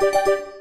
Música